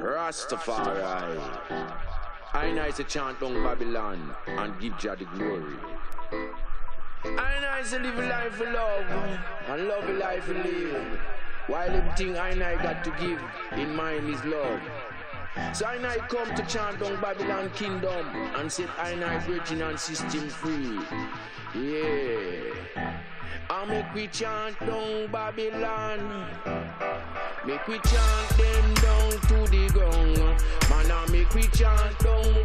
Rastafari. I nice to chant down Babylon and give Jah the glory. I nice to live a life for love and love a life for live. While everything I I got to give in mind is love. So I I come to chant down Babylon kingdom and set I and I and system free. Yeah. I make we chant down Babylon. Make we chant them down to the ground. Man, I make we chant down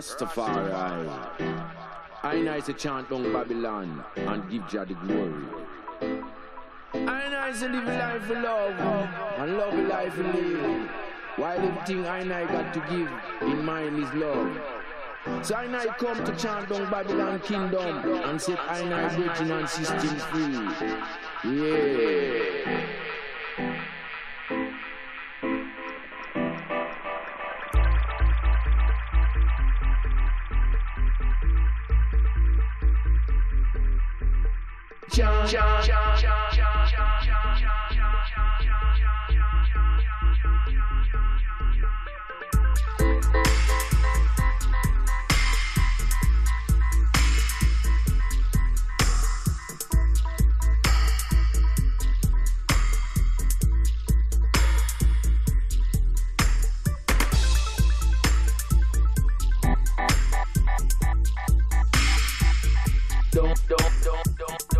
Rastafari. I nice to chant down Babylon and give Jah the glory. I to live a life for love and love a life for live. While everything I I got to give in mind is love. So I I come to chant down Babylon kingdom and set I I virgin and system free. Yeah. Chant, chant, chant, chant, chant, chant, chant, chant, Don't, don't, don't, don't, don't, don't,